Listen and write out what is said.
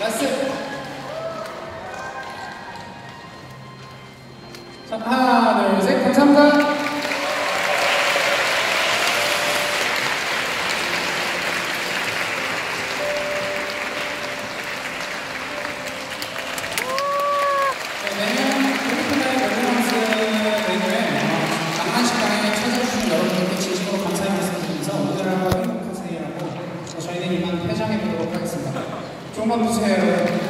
라스. 자, 하나. Uma miséria.